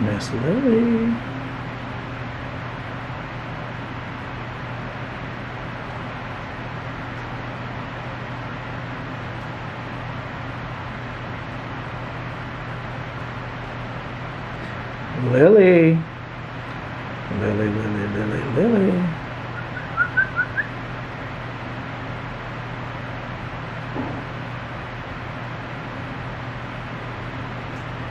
Miss Lily. Lily. Lily, Lily, Lily, Lily.